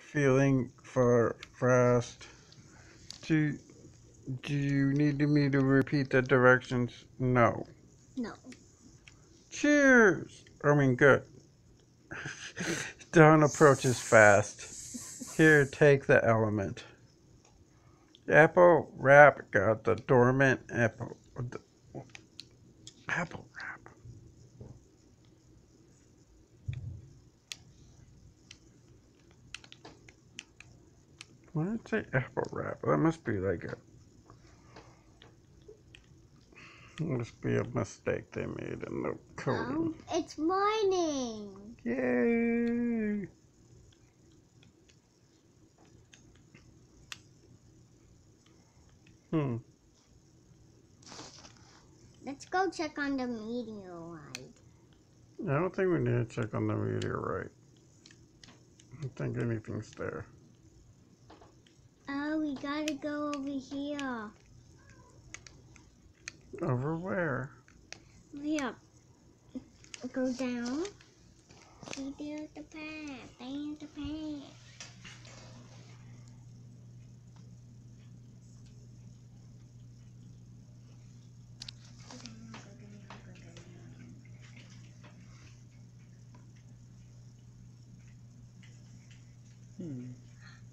feeling for fast. Do do you need me to repeat the directions? No. No. Cheers. I mean, good. Dawn approaches fast. Here, take the element. Apple wrap got the dormant apple. Apple wrap. Why did it say apple wrap? That must be like a. Must be a mistake they made in the coding. Oh, it's morning. Yay! Hmm. Let's go check on the meteorite. I don't think we need to check on the meteorite. I don't think anything's there. We gotta go over here. Over where? Here. Go down. See, there's the path. There's the path. Hmm.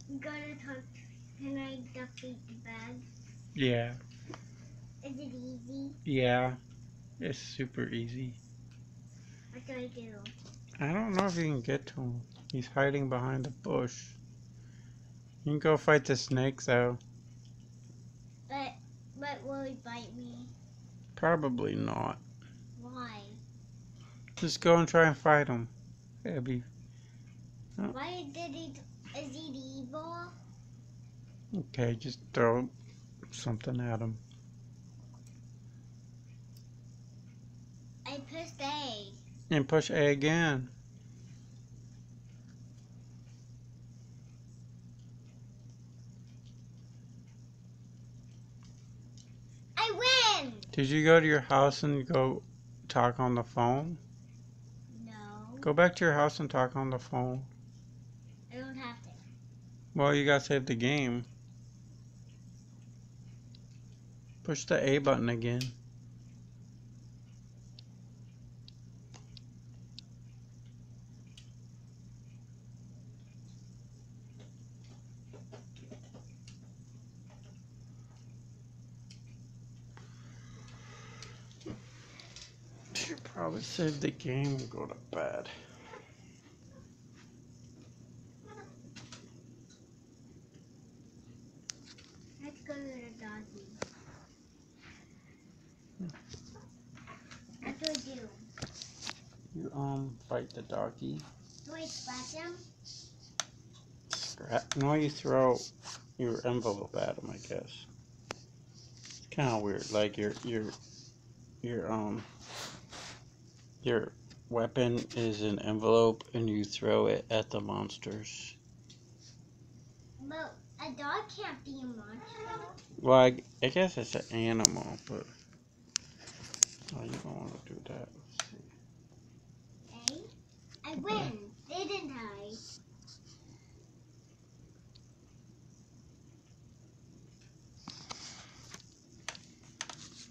We gotta talk. Can I defeat the bag? Yeah. Is it easy? Yeah. It's super easy. What do I do? I don't know if you can get to him. He's hiding behind a bush. You can go fight the snake though. But, but will he bite me? Probably not. Why? Just go and try and fight him. Abby. Why did he? Is he evil? Okay, just throw something at him. I pushed A. And push A again. I win. Did you go to your house and go talk on the phone? No, Go back to your house and talk on the phone. I don't have to. Well, you gotta save the game. Push the A button again. Should probably save the game and go to bed. Let's go to the doggy. What do I do? You um fight the doggy. Do I scratch him? Scrap. No, you throw your envelope at him. I guess. It's kind of weird. Like your your your um your weapon is an envelope, and you throw it at the monsters. But a dog can't be a monster. Well, I, I guess it's an animal, but oh, you don't want to do that. Let's see. A? I win, didn't I?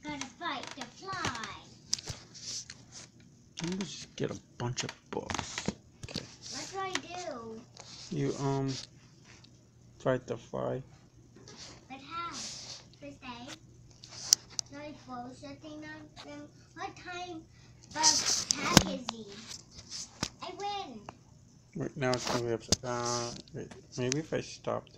Gotta fight the fly. Let me just get a bunch of books. Okay. What do I do? You um fight the fly. On them? What time attack is he? I win. Wait, now it's gonna be upside. Uh, wait, maybe if I stop